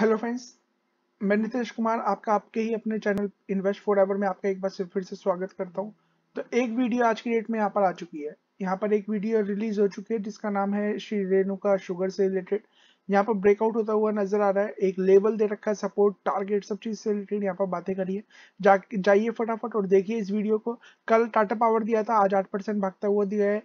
Hello friends मैं नितेश कुमार, आपका आपके ही अपने चैनल इन्वेस्ट फॉर एवर में आपका एक बार फिर से स्वागत करता हूँ। तो एक वीडियो आज की डेट में यहाँ पर आ चुकी है। यहाँ पर एक वीडियो रिलीज़ हो चुकी है, जिसका नाम है श्री रेणुका शुगर से रिलेटेड यहाँ पर ब्रेकआउट होता हुआ नज़र आ रहा है। एक लेवल दे रखा है सपोर्ट टारगेट सब चीज़ से रिलेटेड यहाँ पर बातें करिए जाइए फटाफट और देखिए इस वीडियो को। कल टाटा पावर दिया था, आज आठ परसेंट भागता हुआ दिया है।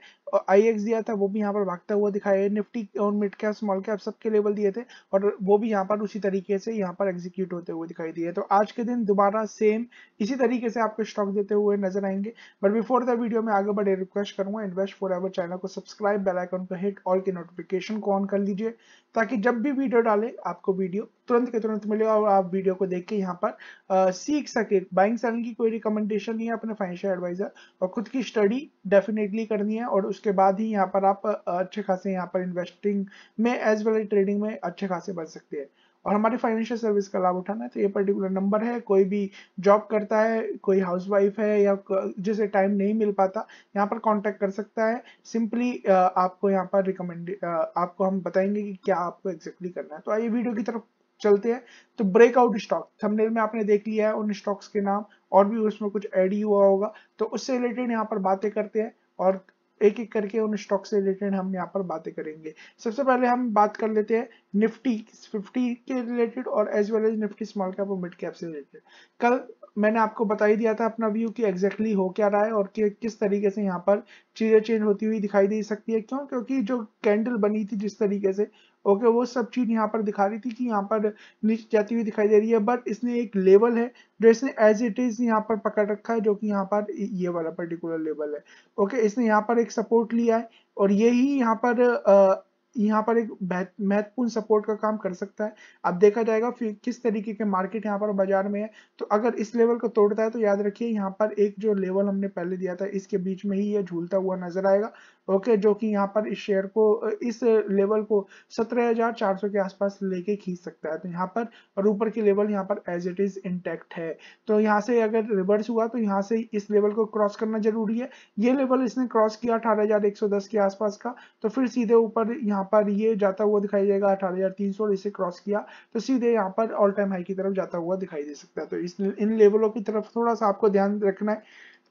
आई एक्स दिया था, वो भी यहाँ पर भागता हुआ दिखाया है। निफ्टी और मिड कैप स्मॉल कैप सबके लेवल दिए थे और वो भी यहाँ पर उसी तरीके से यहाँ पर एग्जीक्यूट होते हुए दिखाई दिए तो आज के दिन दोबारा सेम इसी तरीके से आपको स्टॉक देते हुए नज़र आएँगे। बट बिफोर द वीडियो में आगे बढ़े रिक्वेस्ट करूँगा इन्वेस्ट फॉर एवर चैनल को सब्सक्राइब बेल आइकन पर हिट ऑल के नोटिफिकेशन को ऑन कर लीजिए, ताकि जब भी वीडियो डाले, आपको वीडियो तुरंत के तुरंत मिले और आप वीडियो को देख के यहाँ पर सीख सके। बाइंग सेलिंग की कोई रिकमेंडेशन नहीं है अपने फाइनेंशियल एडवाइजर और खुद की स्टडी डेफिनेटली करनी है और उसके बाद ही यहाँ पर आप अच्छे खासे यहाँ पर इन्वेस्टिंग में एज वेल एज ट्रेडिंग में अच्छे खासे बच सकते हैं। और हमारी फाइनेंशियल सर्विस का लाभ उठाना है तो ये पर्टिकुलर नंबर है। कोई भी जॉब करता है, कोई हाउसवाइफ है या जिसे टाइम नहीं मिल पाता, यहाँ पर कांटेक्ट कर सकता है। सिंपली आपको यहाँ पर रिकमेंड आपको हम बताएँगे कि क्या आपको एग्जैक्टली करना है। तो आइए वीडियो की तरफ़ चलते हैं। तो ब्रेकआउट स्टॉक थंबनेल में आपने देख लिया है, उन स्टॉक्स के नाम और भी उसमें कुछ एड ही हुआ होगा। तो उससे रिलेटेड यहाँ पर बातें करते हैं और एक एक करके उन स्टॉक से रिलेटेड हम यहाँ पर बातें करेंगे। सबसे पहले हम बात कर लेते हैं निफ्टी 50 के रिलेटेड और as well as Nifty small cap और मिड कैप से रिलेटेड कल मैंने आपको बता ही दिया था अपना व्यू कि एग्जैक्टली हो क्या रहा है और कि किस तरीके से यहाँ पर चीज़ें चेंज होती हुई दिखाई दे सकती है। क्यों? क्योंकि जो कैंडल बनी थी जिस तरीके से ओके वो सब चीज़ यहाँ पर दिखा रही थी कि यहाँ पर नीचे जाती हुई दिखाई दे रही है बट इसने एक लेवल है जो इसने एज इट इज़ यहाँ पर पकड़ रखा है जो कि यहाँ पर ये वाला पर्टिकुलर लेवल है। ओके इसने यहाँ पर एक सपोर्ट लिया है और यही यहाँ पर आ, यहाँ पर एक महत्वपूर्ण सपोर्ट का काम कर सकता है। अब देखा जाएगा फिर किस तरीके के मार्केट यहाँ पर बाज़ार में है। तो अगर इस लेवल को तोड़ता है तो याद रखिए यहाँ पर एक जो लेवल हमने पहले दिया था इसके बीच में ही यह झूलता हुआ नज़र आएगा। ओके जो कि यहाँ पर इस शेयर को इस लेवल को 17,400 के आसपास लेके खींच सकता है। तो यहाँ पर और ऊपर की लेवल यहाँ पर एज इट इज़ इंटेक्ट है। तो यहाँ से अगर रिवर्स हुआ तो यहाँ से इस लेवल को क्रॉस करना ज़रूरी है। ये लेवल इसने क्रॉस किया अठारह के आसपास का तो फिर सीधे ऊपर यहाँ पर ये जाता हुआ दिखाई देगा अठारह इसे क्रॉस किया तो सीधे यहाँ पर ऑल टाइम हाई की तरफ़ जाता हुआ दिखाई दे सकता है। तो इस इन लेवलों की तरफ़ थोड़ा सा आपको ध्यान रखना है।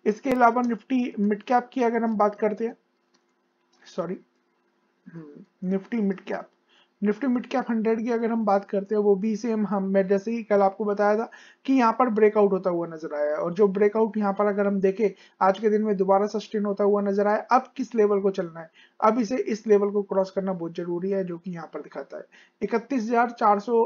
इसके अलावा निफ्टी मिड कैप की अगर हम बात करते हैं sorry Nifty mid cap Nifty mid cap hundred की अगर हम बात करते हैं, वो भी सेम हम, मैं जैसे ही कल आपको बताया था कि यहाँ पर ब्रेकआउट होता हुआ नज़र आया और जो ब्रेकआउट यहाँ पर अगर हम देखें, आज के दिन में दोबारा सस्टेन होता हुआ नज़र आया अब किस लेवल को चलना है? अब इसे इस लेवल को क्रॉस करना बहुत ज़रूरी है, जो कि यहाँ पर दिखाता है। इकतीस हज़ार चार सौ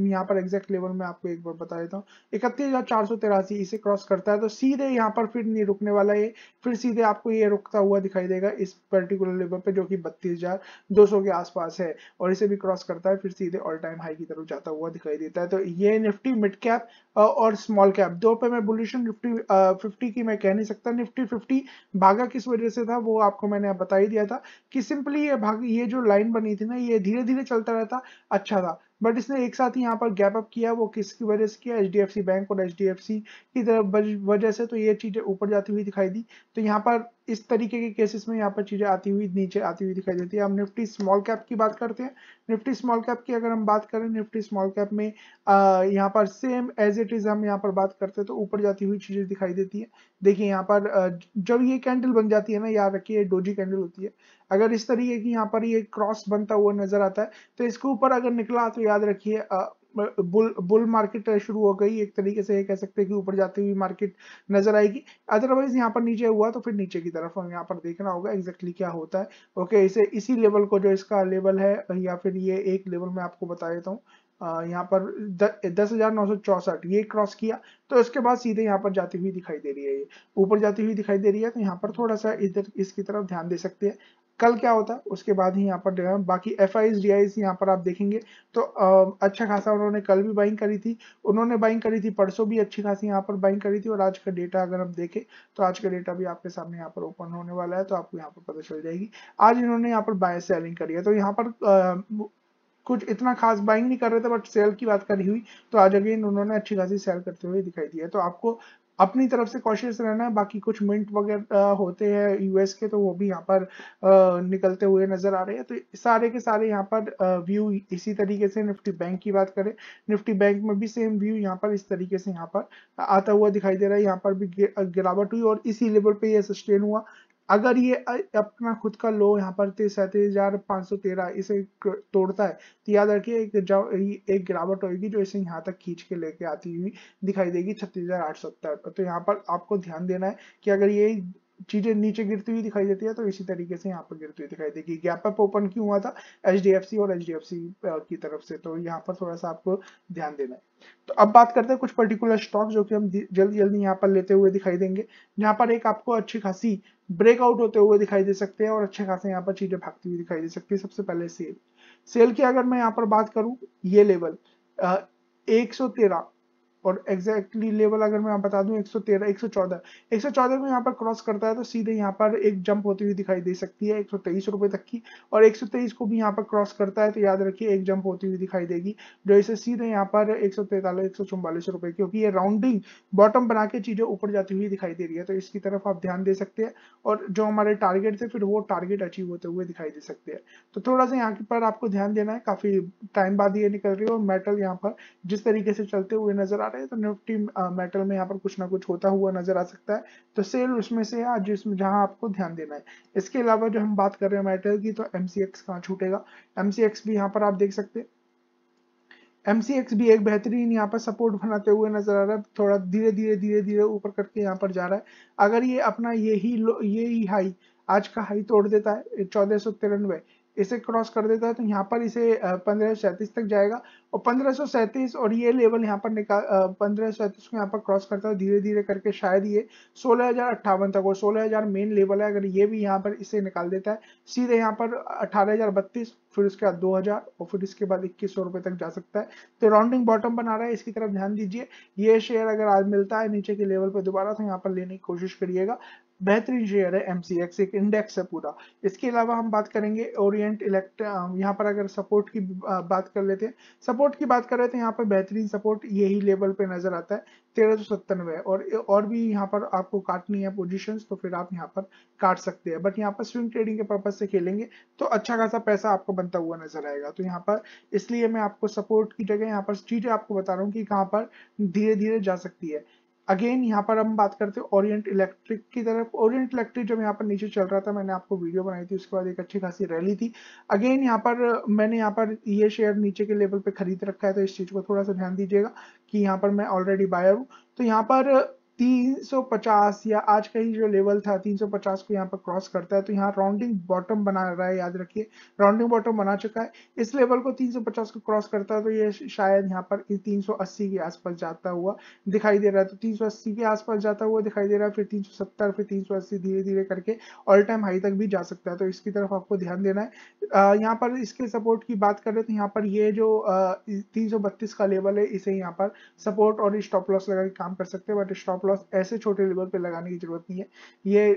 यहाँ पर एग्जैक्ट लेवल में आपको एक बार बता देता हूँ। इकतीस हज़ार चार सौ तिरासी, इसे क्रॉस करता है तो सीधे यहाँ पर फिर नहीं रुकने वाला है। फिर सीधे आपको ये रुकता हुआ दिखाई देगा इस पर्टिकुलर लेवल पे, जो कि बत्तीस हज़ार दो सौ के आसपास है, और इसे भी क्रॉस करता है, फिर सीधे ऑल टाइम हाई की तरफ़ जाता हुआ दिखाई देता है। तो ये निफ्टी मिड कैप और स्मॉल कैप दो पे मैं बुलिश निफ्टी फिफ्टी की मैं कह नहीं सकता। निफ्टी फिफ्टी भागा किस वजह से था, वो आपको मैंने बता ही दिया था। कि सिंपली ये भाग, ये जो लाइन बनी थी ना, ये धीरे धीरे चलता रहता अच्छा था। बट इसने एक साथ ही यहाँ पर गैप अप किया, वो किसकी वजह से किया? एचडीएफसी बैंक और एचडीएफसी की तरफ़ वजह से तो ये चीज़ें ऊपर जाती हुई दिखाई दी। तो यहाँ पर इस तरीके के केसेस में यहाँ पर चीज़ें आती हुई, नीचे आती हुई दिखाई देती है। हम निफ्टी स्मॉल कैप की बात करते हैं। निफ्टी स्मॉल कैप की अगर हम बात करें, निफ्टी स्मॉल कैप में यहाँ पर सेम एज इट इज़ हम यहाँ पर बात करते हैं तो ऊपर जाती हुई चीज़ें दिखाई देती है। देखिए यहाँ पर जब ये कैंडल बन जाती है ना, याद रखिए डोजी कैंडल होती है। अगर इस तरीके की यहाँ पर ये क्रॉस बनता हुआ नज़र आता है तो इसके ऊपर अगर निकला तो याद रखिए बुल बुल मार्केट शुरू हो गई। एक तरीके से कह सकते हैं कि ऊपर जाती हुई मार्केट नज़र आएगी। अदरवाइज़ यहाँ पर नीचे हुआ तो फिर नीचे की तरफ़ हम यहाँ पर देखना होगा एग्जैक्टली क्या होता है। ओके इसे, इसी लेवल को जो इसका लेवल है, या फिर ये एक लेवल में आपको बता देता हूँ। यहाँ पर दस हज़ार नौ सौ चौसठ, ये क्रॉस किया तो उसके बाद सीधे यहाँ पर जाती हुई दिखाई दे रही है ये। ऊपर जाती हुई दिखाई दे रही है तो यहाँ पर थोड़ा सा इधर इसकी तरफ़ ध्यान दे सकते हैं। कल क्या होता है उसके बाद ही यहाँ पर बाकी एफ़ आई डी आई यहाँ पर आप देखेंगे तो आ, अच्छा खासा उन्होंने कल भी बाइंग करी थी उन्होंने बाइंग करी थी परसों भी अच्छी खासी यहाँ पर बाइंग करी थी और आज का डेटा अगर हम देखें तो आज का डेटा भी आपके सामने यहाँ पर ओपन होने वाला है तो आपको यहाँ पर पता चल जाएगी। आज इन्होंने यहाँ पर बाय सेलिंग करी है तो यहाँ पर कुछ इतना खास बाइंग नहीं कर रहे थे बट सेल की बात करी हुई तो आज अगेन उन्होंने अच्छी खासी सेल करते हुए दिखाई दिया तो आपको अपनी तरफ़ से कॉशियस रहना है। बाकी कुछ मिंट वगैरह होते हैं यूएस के तो वो भी यहाँ पर निकलते हुए नज़र आ रहे हैं। तो सारे के सारे यहाँ पर व्यू इसी तरीके से निफ्टी बैंक की बात करें। निफ्टी बैंक में भी सेम व्यू यहाँ पर इस तरीके से यहाँ पर आता हुआ दिखाई दे रहा है। यहाँ पर भी गिरावट हुई और इसी लेवल पे यह सस्टेन हुआ। अगर ये अपना खुद का लो यहाँ पर सैंतीस हज़ार पाँच सौ तेरह इसे तोड़ता है तो याद रखिए एक एक गिरावट होगी जो इसे यहाँ तक खींच के लेके आती हुई दिखाई देगी छत्तीस हज़ार आठ सत्तर। तो यहाँ पर आपको ध्यान देना है कि अगर ये चीज़ें नीचे गिरती हुई दिखाई देती है तो इसी तरीके से यहाँ पर गिरती हुई दिखाई देगी। गैप अप ओपन क्यों हुआ था? एचडीएफसी और एच की तरफ़ से। तो यहाँ पर थोड़ा सा आपको ध्यान देना है। तो अब बात करते हैं कुछ पर्टिकुलर स्टॉक जो कि हम जल्दी जल्दी यहाँ पर लेते हुए दिखाई देंगे। जहाँ पर एक आपको अच्छी खासी ब्रेकआउट होते हुए दिखाई दे सकते हैं और अच्छे खासे यहाँ पर चीज़ें भागती हुई दिखाई दे सकती है। सबसे पहले सेल सेल की अगर मैं यहाँ पर बात करूँ, ये लेवल एक सौ तेरह और एग्जैक्टली लेवल अगर मैं बता दूँ 113 114 114 को यहाँ पर क्रॉस करता है तो सीधे यहाँ पर एक जंप होती हुई दिखाई दे सकती है, एक सौ तेईस रुपए तक की। और 123 को भी यहाँ पर क्रॉस करता है तो याद रखिए, एक जंप होती हुई दिखाई देगी, जो इसे सीधे यहाँ पर एक सौ रुपए क्योंकि ये राउंडिंग बॉटम बना के चीज़ें ऊपर जाती हुई दिखाई दे रही है तो इसकी तरफ़ आप ध्यान दे सकते हैं। और जो हमारे टारगेट थे, फिर वो टारगेट अचीव होते हुए दिखाई दे सकते हैं। तो थोड़ा सा यहाँ पर आपको ध्यान देना है, काफ़ी टाइम बाद ये निकल रही है और मेटल यहाँ पर जिस तरीके से चलते हुए नज़र आ रहे हैं तो निफ्टी मेटल में यहाँ पर कुछ ना कुछ होता हुआ नज़र आ सकता है। तो सेल उसमें से है जिसमें जहाँ आपको ध्यान देना है। इसके अलावा जो हम बात कर रहे हैं मेटल की तो एमसीएक्स कहाँ छूटेगा? एमसीएक्स भी यहाँ पर आप देख सकते हैं। एमसीएक्स भी एक बेहतरीन यहाँ पर सपोर्ट बनाते हुए नज़र आ रहा है, थोड़ा धीरे धीरे धीरे धीरे ऊपर करके यहाँ पर जा रहा है। अगर ये अपना यही यही हाई आज का हाई तोड़ देता है, चौदह सौ तिरानवे। इसे क्रॉस कर देता है तो यहाँ पर इसे पंद्रह तक जाएगा और पंद्रह और ये लेवल यहाँ पर निकाल पंद्रह को यहाँ पर क्रॉस करता है धीरे धीरे करके शायद ये सोलह तक, और सोलह मेन लेवल है, अगर ये भी यहाँ पर इसे निकाल देता है, सीधे यहाँ पर अठारह फिर उसके बाद दो हज़ार और फिर इसके बाद इक्कीस सौ तक जा सकता है। तो राउंडिंग बॉटम बना रहा है, इसकी तरफ़ ध्यान दीजिए। ये शेयर अगर आज मिलता है नीचे के लेवल पर दोबारा तो यहाँ पर लेने की कोशिश करिएगा। बेहतरीन शेयर है एमसीएक्स एक इंडेक्स है पूरा। इसके अलावा हम बात करेंगे ओरिएंट इलेक्ट यहाँ पर अगर सपोर्ट की बात कर लेते हैं। सपोर्ट की बात कर रहे थे, यहाँ पर बेहतरीन सपोर्ट यही लेवल पे नज़र आता है, तेरह सौ सत्तानवे और और भी यहाँ पर आपको काटनी है पोजीशंस तो फिर आप यहाँ पर काट सकते हैं। बट यहाँ पर स्विंग ट्रेडिंग के पर्पज से खेलेंगे तो अच्छा खासा पैसा आपको बनता हुआ नज़र आएगा। तो यहाँ पर इसलिए मैं आपको सपोर्ट की जगह, यहाँ पर चीज़ें आपको बता रहा हूँ कि कहाँ पर धीरे धीरे जा सकती है। अगेन यहाँ पर हम बात करते हैं ओरिएंट इलेक्ट्रिक की तरफ़। ओरिएंट इलेक्ट्रिक जब यहाँ पर नीचे चल रहा था, मैंने आपको वीडियो बनाई थी, उसके बाद एक अच्छी खासी रैली थी। अगेन यहाँ पर, मैंने यहाँ पर ये शेयर नीचे के लेवल पे खरीद रखा है तो इस चीज़ को थोड़ा सा ध्यान दीजिएगा कि यहाँ पर मैं ऑलरेडी बायर हूँ। तो यहाँ पर 350 या आज का ही जो लेवल था 350 को यहाँ पर क्रॉस करता है तो यहाँ राउंडिंग बॉटम बना रहा है, याद रखिए। राउंडिंग बॉटम बना चुका है। इस लेवल को 350 को क्रॉस करता है तो ये शायद यहाँ पर 380 के आसपास जाता हुआ दिखाई दे रहा है। तो 380 के आसपास जाता हुआ दिखाई दे रहा है, फिर 370 फिर 380 धीरे धीरे करके ऑल टाइम हाई तक भी जा सकता है। तो इसकी तरफ़ आपको ध्यान देना है। यहाँ पर इसके सपोर्ट की बात करें तो यहाँ पर ये जो तीन सौ बत्तीस का लेवल है, इसे यहाँ पर सपोर्ट और स्टॉप लॉस लगा के काम कर सकते हैं बट स्टॉप लॉस ऐसे छोटे लेवल पे लगाने की ज़रूरत नहीं है ये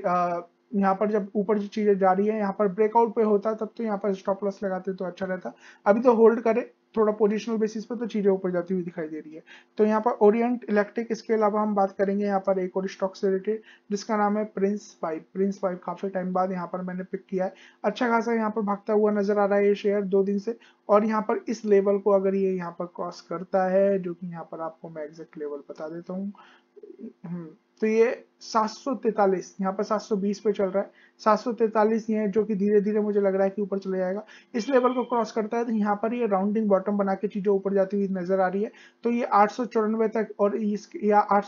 यहाँ पर जब ऊपर जो चीज़ें जा रही है यहाँ पर ब्रेकआउट पे होता तब तो यहाँ पर स्टॉप लॉस लगाते तो अच्छा रहता अभी तो होल्ड करे थोड़ा पोजिशनल बेसिस पे तो चीज़ें ऊपर जाती हुई दिखाई दे रही है तो यहाँ पर ओरिएंट इलेक्ट्रिक इसके अलावा हम बात करेंगे यहाँ पर एक और स्टॉक से रिलेटेड जिसका नाम है प्रिंस फाइव प्रिंस फाइव काफ़ी टाइम बाद यहाँ पर मैंने पिक किया है अच्छा खासा यहाँ पर भागता हुआ नज़र आ रहा है ये शेयर दो दिन से और यहाँ पर इस लेवल को अगर ये यहाँ पर क्रॉस करता है जो कि यहाँ पर आपको मैं एग्जैक्ट लेवल बता देता हूँ हम्म, तो ये 743 यहाँ पर 720 पे चल रहा है। 743 ये है जो कि धीरे धीरे मुझे लग रहा है कि ऊपर चले जाएगा। इस लेवल को क्रॉस करता है तो यहाँ पर ये राउंडिंग बॉटम बना के चीज़ें ऊपर जाती हुई नज़र आ रही है। तो ये आठ सौ चौरानवे तक और इस, या आठ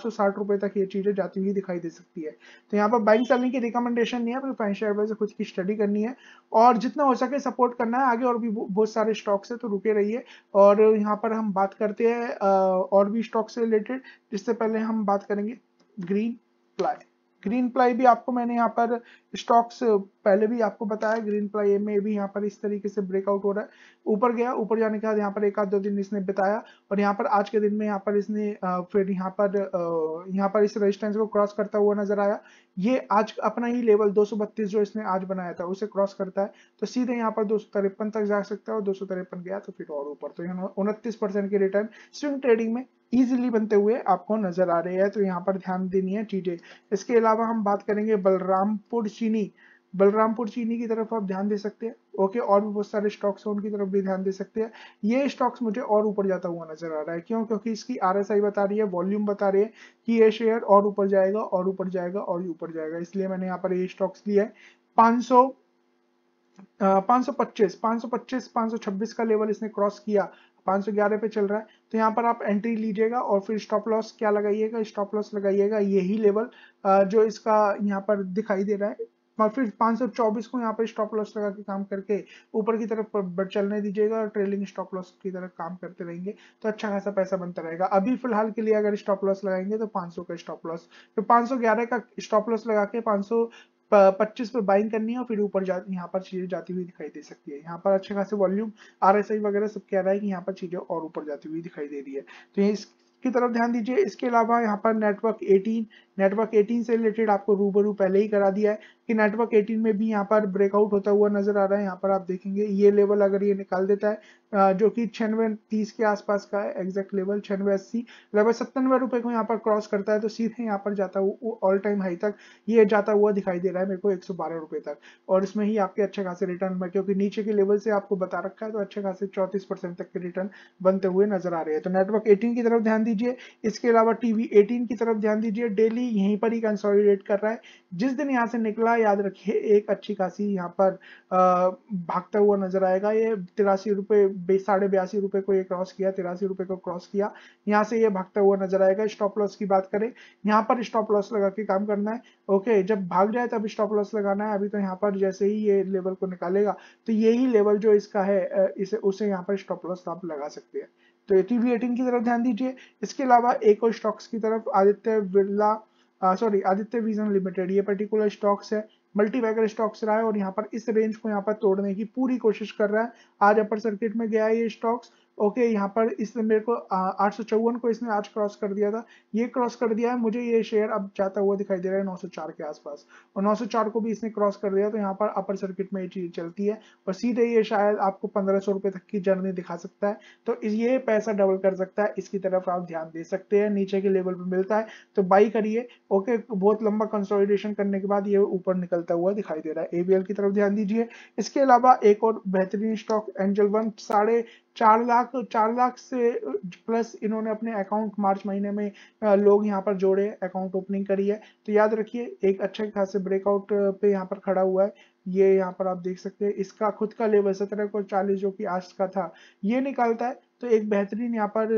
सौ रुपए तक ये चीज़ें जाती हुई दिखाई दे सकती है। तो यहाँ पर बाइंग सेलिंग की रिकमेंडेशन नहीं है पर फाइनेंशियल एडवाइस खुद की स्टडी करनी है। और जितना हो सके सपोर्ट करना है, आगे और भी बहुत सारे स्टॉक्स है तो रुके रहिए। और यहाँ पर हम बात करते हैं और भी स्टॉक से रिलेटेड जिससे पहले हम बात करेंगे ग्रीन प्लाई ग्रीन प्लाई भी आपको मैंने यहाँ पर स्टॉक्स पहले भी आपको बताया ग्रीन प्लाई में भी यहाँ पर इस तरीके से ब्रेकआउट हो रहा है। ऊपर गया, ऊपर जाने के बाद यहाँ पर एक आध दो दिन इसने बिताया और यहाँ पर आज के दिन में यहाँ पर इसने फिर यहाँ पर यहाँ पर इस रेजिस्टेंस को क्रॉस करता हुआ नज़र आया। ये आज अपना ही लेवल 232 जो इसने आज बनाया था, उसे क्रॉस करता है। तो सीधे यहाँ पर दो सौ तिरपन तक जा सकता है और दो सौ तिरपन गया तो फिर और ऊपर। तो उनतीस परसेंट के रिटर्न स्विंग ट्रेडिंग में इजीली बनते हुए आपको नज़र आ रहे हैं। तो यहाँ पर ध्यान देनी है चीज़ें। इसके अलावा हम बात करेंगे बलरामपुर चीनी। बलरामपुर चीनी की तरफ़ आप ध्यान दे सकते हैं। ओके, और भी बहुत सारे स्टॉक्स हैं, उनकी तरफ़ भी ध्यान दे सकते हैं। ये स्टॉक्स मुझे और ऊपर जाता हुआ नज़र आ रहा है। क्यों? क्योंकि इसकी आरएसआई बता रही है, वॉल्यूम बता रही है कि ये शेयर और ऊपर जाएगा, और ऊपर जाएगा, और ऊपर जाएगा। इसलिए मैंने यहाँ पर ये स्टॉक्स लिया है। पाँच सौ पाँच सौ पच्चीस, पाँच सौ पच्चीस, पाँच सौ छब्बीस का लेवल इसने क्रॉस किया। 511 पे चल रहा है। तो यहाँ पर आप एंट्री लीजिएगा और फिर स्टॉप लॉस क्या लगाइएगा? स्टॉप लॉस लगाइएगा यही लेवल जो इसका यहाँ पर दिखाई दे रहा है। और फिर 524 को यहाँ पर स्टॉप लॉस लगा के काम करके ऊपर की तरफ़ चलने दीजिएगा और ट्रेलिंग स्टॉप लॉस की तरफ़ काम करते रहेंगे। तो अच्छा खासा पैसा बनता रहेगा। अभी फ़िलहाल के लिए अगर स्टॉप लॉस लगाएँगे तो 500 का स्टॉप लॉस फिर 511 का स्टॉप लॉस लगा के 500 पच्चीस पर बाइंग करनी है और फिर ऊपर जा यहाँ पर चीज़ें जाती हुई दिखाई दे सकती है। यहाँ पर अच्छे खासे वॉल्यूम आरएसआई वगैरह सब कह रहा है कि यहाँ पर चीज़ें और ऊपर जाती हुई दिखाई दे रही है। तो ये इसकी तरफ़ ध्यान दीजिए। इसके अलावा यहाँ पर नेटवर्क 18 नेटवर्क 18 से रिलेटेड आपको रूबरू पहले ही करा दिया है। कि नेटवर्क 18 में भी यहाँ पर ब्रेकआउट होता हुआ नज़र आ रहा है, यहाँ पर आप देखेंगे, ये लेवल अगर ये निकाल देता है जो कि छियानवे, तीस के आसपास का है एग्जैक्ट लेवल छियानवे अस्सी, लगभग सत्तानवे रुपए को यहाँ पर क्रॉस करता है तो सीधे यहाँ पर जाता हुआ ऑल टाइम हाई तक, ये जाता हुआ दिखाई दे रहा है मेरे को एक रुपए तक। और इसमें ही आपके अच्छे खासे रिटर्न क्योंकि नीचे के लेवल से आपको बता रखा है तो अच्छे खासे चौतीस तक के रिटर्न बनते हुए नज़र आ रहे हैं। तो नेटवर्क एटीन की तरफ़ ध्यान दीजिए, इसके अलावा टीवी एटीन की तरफ़ ध्यान दीजिए डेली यहीं पर ही कंसोलिडेट कर रहा है। जिस दिन यहाँ से निकला याद रखिए, एक अच्छी खासी यहाँ पर भागता हुआ नज़र आएगा। ये तिरासी रुपए साढ़े बयासी रुपए को ये क्रॉस किया, तिरासी रुपए को क्रॉस किया। यहाँ से ये भागता हुआ नज़र आएगा। स्टॉप लॉस की बात करें, यहाँ पर स्टॉप लॉस लगा के काम करना है। ओके, जब भाग जाए तब स्टॉप लॉस लगाना है। अभी तो यहाँ पर जैसे ही ये लेवल को निकालेगा तो यही लेवल जो इसका है इसे, उसे यहाँ पर स्टॉप लॉस आप लगा सकते हैं। तो टीवी एटीन की तरफ़ ध्यान दीजिए। इसके अलावा एक और स्टॉक्स की तरफ़ Aditya Birla sorry Aditya vision limited ये पर्टिकुलर स्टॉक्स है मल्टी वैगर स्टॉक्स रहा है और यहाँ पर इस रेंज को यहाँ पर तोड़ने की पूरी कोशिश कर रहा है। आज अपर सर्किट में गया है ये स्टॉक्स ओके okay, यहाँ पर इसने मेरे को आठ सौ चौवन को इसने आज क्रॉस कर दिया था। ये क्रॉस कर दिया है मुझे ये शेयर अब जाता हुआ दिखाई दे रहा है 904 के आसपास। और 904 को भी इसने क्रॉस कर दिया तो यहाँ पर अपर सर्किट में ये चीज़ चलती है। और सीधे ये शायद आपको पंद्रह सौ तक की जर्नी दिखा सकता है। तो ये पैसा डबल कर सकता है। इसकी तरफ़ आप ध्यान दे सकते हैं। नीचे के लेवल पर मिलता है। तो बाई करिए। ओके बहुत लंबा कंसोलिडेशन करने के बाद ये ऊपर निकलता हुआ दिखाई दे रहा है। एबीएल की तरफ़ ध्यान दीजिए। इसके अलावा एक और बेहतरीन स्टॉक एंजल वन साढ़े चार लाख चार लाख से प्लस इन्होंने अपने अकाउंट मार्च महीने में लोग यहाँ पर जोड़े अकाउंट ओपनिंग करी है। तो याद रखिए, एक अच्छे खासे ब्रेकआउट पे यहाँ पर खड़ा हुआ है। ये यहाँ पर आप देख सकते हैं, इसका खुद का लेवल सत्रह को चालीस जो कि आज का था, ये निकालता है। तो एक बेहतरीन यहाँ पर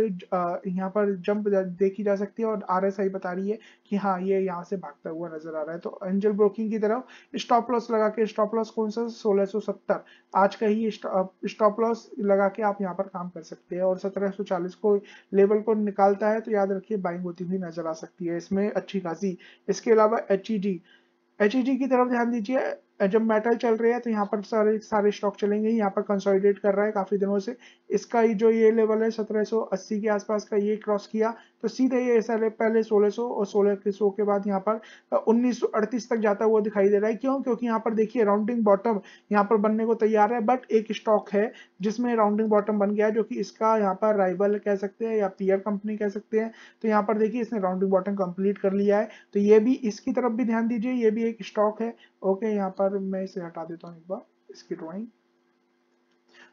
यहाँ पर जंप देखी जा सकती है और आरएसआई बता रही है कि हाँ ये यहाँ से भागता हुआ नज़र आ रहा है। तो एंजल ब्रोकिंग की तरफ़ स्टॉप लॉस लगा के स्टॉप लॉस कौन सा? 1670 आज का ही स्टॉप लॉस लगा के आप यहाँ पर काम कर सकते हैं और 1740 को लेवल को निकालता है तो याद रखिए बाइंग होती हुई नज़र आ सकती है। इसमें अच्छी खासी, इसके अलावा एच एच की तरफ़ ध्यान दीजिए। जब मेटल चल रहे हैं तो यहाँ पर सारे सारे स्टॉक चलेंगे। यहाँ पर कंसोलिडेट कर रहा है काफ़ी दिनों से। इसका जो ये लेवल है 1780 के आसपास का ये क्रॉस किया। तो सीधे ये ऐसा पहले 1600 और 1600 के बाद यहाँ पर 1938 तक जाता हुआ दिखाई दे रहा है। क्यों? क्योंकि यहाँ पर देखिए राउंडिंग बॉटम यहाँ पर बनने को तैयार है बट एक स्टॉक है जिसमें राउंडिंग बॉटम बन गया जो कि इसका यहाँ पर राइवल कह सकते हैं या पीयर कंपनी कह सकते हैं। तो यहाँ पर देखिए, इसने राउंडिंग बॉटम कंप्लीट कर लिया है। तो ये भी इसकी तरफ़ भी ध्यान दीजिए, ये भी एक स्टॉक है। ओके यहाँ पर मैं इसे हटा देता हूँ एक बार, इसकी ड्रॉइंग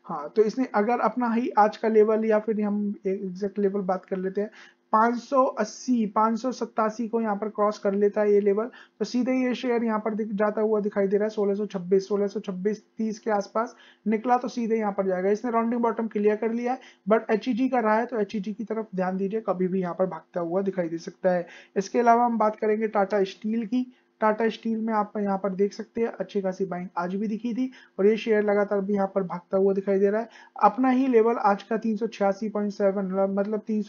हाँ तो इसने अगर अपना ही आज का लेवल या फिर हम एग्जैक्ट लेवल बात कर लेते हैं 580 587 को यहाँ पर क्रॉस कर लेता है ये लेवल तो सीधे ये शेयर यहाँ पर जाता हुआ दिखाई दे रहा है 1626 1626 30 के आसपास। निकला तो सीधे यहाँ पर जाएगा। इसने राउंडिंग बॉटम क्लियर कर लिया है बट एच e का रहा है तो एच e की तरफ़ ध्यान दीजिए, कभी भी यहाँ पर भागता हुआ दिखाई दे सकता है। इसके अलावा हम बात करेंगे टाटा स्टील की। टाटा स्टील में आप यहाँ पर देख सकते हैं, अच्छी खासी बाइंग आज भी दिखी थी और ये शेयर लगातार भी यहाँ पर भागता हुआ दिखाई दे रहा है। अपना ही लेवल आज का तीन मतलब तीन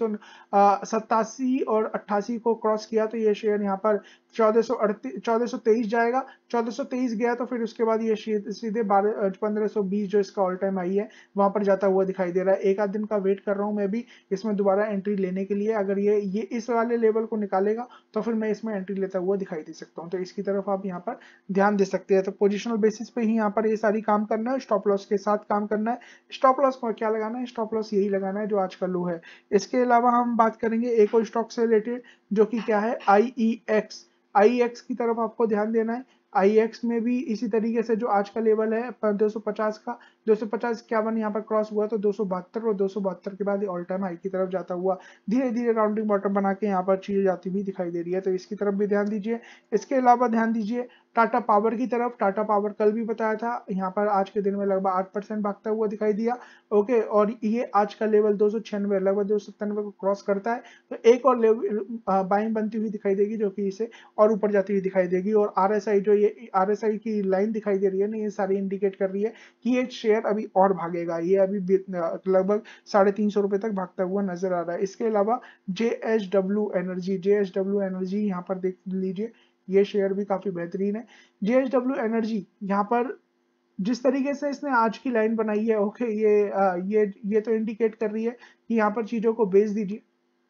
और अट्ठासी को क्रॉस किया तो ये शेयर यहाँ पर चौदह सौ अड़तीस, चौदह सौ तेईस जाएगा। चौदह सौ तेईस गया तो फिर उसके बाद ये सीधे पंद्रह जो इसका ऑल टाइम आई है, वहाँ पर जाता हुआ दिखाई दे रहा है। एक आध दिन का वेट कर रहा हूँ मैं भी इसमें दोबारा एंट्री लेने के लिए। अगर ये ये इस वाले लेवल को निकालेगा तो फिर मैं इसमें एंट्री लेता हुआ दिखाई दे सकता हूँ। तो इसकी तरफ़ आप यहाँ पर ध्यान दे सकते हैं। तो पोजिशनल बेसिस पे ही यहाँ पर ये सारी काम करना है स्टॉप लॉस के साथ काम करना है। स्टॉप लॉस क्या लगाना है? स्टॉप लॉस यही लगाना है जो आज का लो है। इसके अलावा हम बात करेंगे एक और स्टॉक से रिलेटेड जो कि क्या है? आई ई आई की तरफ़ आपको ध्यान देना है। आई एक्स में भी इसी तरीके से जो आज का लेवल है 250 का 250 इक्यावन यहाँ पर क्रॉस हुआ तो दो सौ बहत्तर और दो सौ बहत्तर के बाद ऑल टाइम हाई की तरफ़ जाता हुआ धीरे धीरे राउंडिंग बॉटम बना के यहाँ पर चीज़ें जाती हुई दिखाई दे रही है। तो इसकी तरफ़ भी ध्यान दीजिए। इसके अलावा ध्यान दीजिए टाटा पावर की तरफ़ टाटा पावर कल भी बताया था। यहाँ पर आज के दिन में लगभग आठ परसेंट भागता हुआ दिखाई दिया। ओके और ये आज का लेवल दो सौ छियानवे, लगभग दो सौ सत्तानवे को क्रॉस करता है। तो एक और लेवल बाइंग बनती हुई दिखाई देगी जो कि इसे और ऊपर जाती हुई दिखाई देगी। और आरएसआई जो ये आरएसआई की लाइन दिखाई दे रही है ना, ये सारी इंडिकेट कर रही है कि ये शेयर अभी और भागेगा। ये अभी लगभग साढ़े तीन सौ रुपए तक भागता हुआ नज़र आ रहा है। इसके अलावा J H W energy J H W energy यहाँ पर देख लीजिए ये शेयर भी काफ़ी बेहतरीन है। जेएचडब्ल्यू एनर्जी यहाँ पर जिस तरीके से इसने आज की लाइन बनाई है ओके ये आ, ये ये तो इंडिकेट कर रही है कि यहाँ पर चीज़ों को बेच दीजिए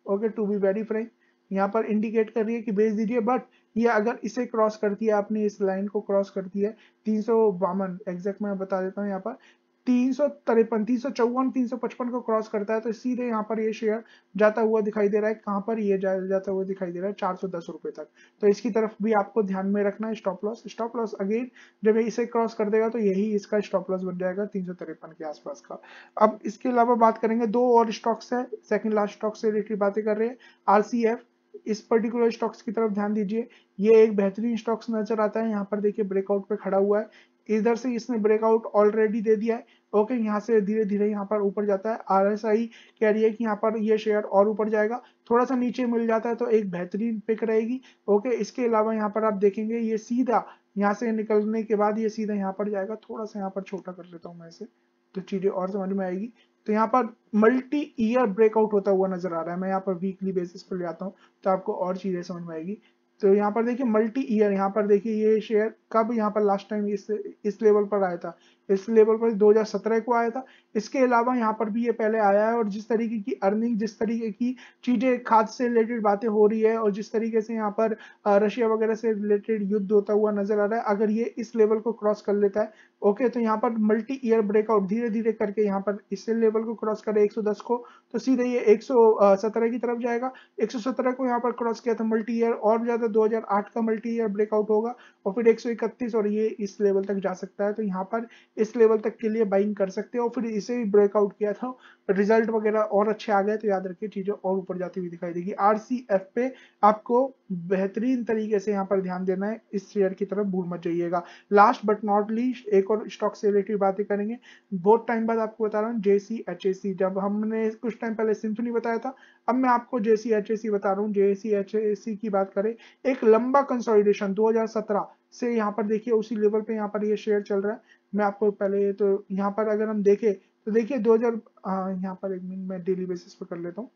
okay to be very frank यहाँ पर इंडिकेट कर रही है कि बेच दीजिए बट ये अगर इसे क्रॉस करती है आपने इस लाइन को क्रॉस करती है तीन सौ बावन एग्जैक्ट मैं बता देता हूँ यहाँ पर तीन सौ तिरपन तीन सौ चौवन तीन सौ पचपन को क्रॉस करता है तो सीधे यहाँ पर ये शेयर जाता हुआ दिखाई दे रहा है। कहाँ पर ये जा, जाता हुआ दिखाई दे रहा है? चार सौ दस रुपए तक। तो इसकी तरफ़ भी आपको ध्यान में रखना है stop loss stop loss again जब इसे क्रॉस कर देगा तो यही इसका स्टॉप लॉस बन जाएगा तीन सौ तिरपन के आसपास का। अब इसके अलावा बात करेंगे दो और स्टॉक्स है। सेकेंड लास्ट स्टॉक से रिलेटेड बातें कर रहे हैं आरसीएफ इस पर्टिकुलर स्टॉक्स की तरफ़ ध्यान दीजिए। ये एक बेहतरीन स्टॉक्स नज़र आता है। यहाँ पर देखिए ब्रेकआउट पे खड़ा हुआ है। इधर से इसने ब्रेकआउट ऑलरेडी दे दिया है। ओके यहाँ से धीरे धीरे यहाँ पर ऊपर जाता है। आर एस आई कह रही है कि यहाँ पर ये शेयर और ऊपर जाएगा। थोड़ा सा नीचे मिल जाता है तो एक बेहतरीन पिक रहेगी। ओके इसके अलावा यहाँ पर आप देखेंगे ये सीधा यहाँ से निकलने के बाद ये सीधा यहाँ पर जाएगा। थोड़ा सा यहाँ पर छोटा कर लेता हूँ मैं इसे। तो चीज़ें और समझ में आएगी। तो यहाँ पर मल्टी ईयर ब्रेकआउट होता हुआ नज़र आ रहा है। मैं यहाँ पर वीकली बेसिस पर ले आता हूँ तो आपको और चीज़ें समझ में आएगी। तो यहाँ पर देखिए मल्टी ईयर यहाँ पर देखिए ये शेयर कब यहाँ पर लास्ट टाइम इस इस लेवल पर आया था। इस लेवल पर 2017 को आया था। इसके अलावा यहाँ पर भी ये पहले आया है और जिस तरीके की अर्निंग जिस तरीके की चीज़ें खाद से रिलेटेड बातें हो रही है और जिस तरीके से यहाँ पर रशिया वगैरह से रिलेटेड युद्ध होता हुआ नज़र आ रहा है, अगर ये इस लेवल को क्रॉस कर लेता है ओके तो यहाँ पर मल्टी ईयर ब्रेकआउट धीरे धीरे करके यहाँ पर इस लेवल को क्रॉस करे 110 को तो सीधे ये 117 की तरफ़ जाएगा। 117 को यहाँ पर क्रॉस किया था मल्टी ईयर और ज़्यादा 2008 का मल्टी ईयर ब्रेकआउट होगा, और फिर 131 और ये इस लेवल तक जा सकता है तो यहाँ पर इस लेवल तक के लिए बाइंग कर सकते हो फिर इसे भी ब्रेकआउट किया था। रिज़ल्ट वगैरह और अच्छे आ गए तो याद रखिए, चीज़ें और ऊपर जाती हुई दिखाई देगी। आरसीएफ पे आपको बेहतरीन तरीके से यहाँ पर ध्यान देना है। इस शेयर की तरफ़ भूल मत जाइएगा। लास्ट बट नॉट लीस्ट एक और स्टॉक से रिलेटेड बातें करेंगे। बहुत टाइम बाद आपको बता रहा हूँ जेसी एच जब हमने कुछ टाइम पहले सिंफनी बताया था, अब मैं आपको जेसी एच बता रहा हूँ। जेसी एच की बात करें, एक लंबा कंसोलिडेशन 2017 से यहाँ पर देखिए उसी लेवल पे यहाँ पर ये शेयर चल रहा है। मैं आपको पहले तो यहाँ पर अगर हम देखें तो देखिए 2000 हज़ार यहाँ पर एक मिनट मैं डेली बेसिस पे कर लेता हूँ।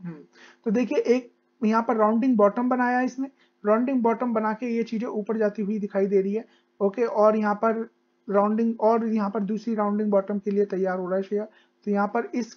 हम्म, तो देखिए एक यहाँ पर राउंडिंग बॉटम बनाया है इसने। राउंडिंग बॉटम बना के ये चीज़ें ऊपर जाती हुई दिखाई दे रही है। ओके और यहाँ पर राउंडिंग और यहाँ पर दूसरी राउंडिंग बॉटम के लिए तैयार हो रहा है शेयर तो यहाँ पर इस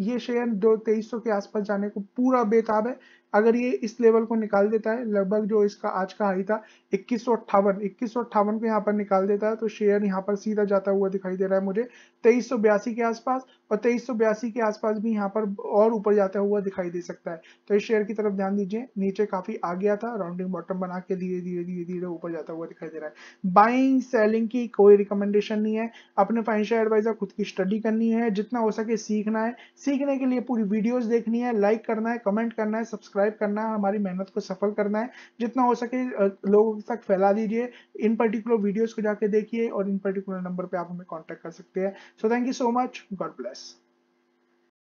ये शेयर दो तेईस के आसपास जाने को पूरा बेताब है। अगर ये इस लेवल को निकाल देता है, लगभग जो इसका आज का हाई था, इक्कीस सौ अट्ठावन, इक्कीस सौ अट्ठावन को यहाँ पर निकाल देता है तो शेयर यहाँ पर सीधा जाता हुआ दिखाई दे रहा है मुझे। तेईस सौ बयासी के आसपास और तेईस सौ बयासी के आसपास भी यहाँ पर और ऊपर जाता हुआ दिखाई दे सकता है। तो इस शेयर की तरफ़ ध्यान दीजिए, नीचे काफ़ी आ गया था राउंडिंग बॉटम बना के धीरे धीरे धीरे धीरे ऊपर जाता हुआ दिखाई दे रहा है। बाइंग सेलिंग की कोई रिकमेंडेशन नहीं है। अपने फाइनेंशियल एडवाइजर खुद की स्टडी करनी है, जितना हो सके सीखना है। सीखने के लिए पूरी वीडियोज़ देखनी है लाइक करना है कमेंट करना है सब्सक्राइब करना है हमारी मेहनत को सफल करना है। जितना हो सके लोगों तक फैला दीजिए। इन पर्टिकुलर वीडियोस को जाके देखिए और इन पर्टिकुलर नंबर पर आप हमें कांटेक्ट कर सकते हैं। So thank you so much God bless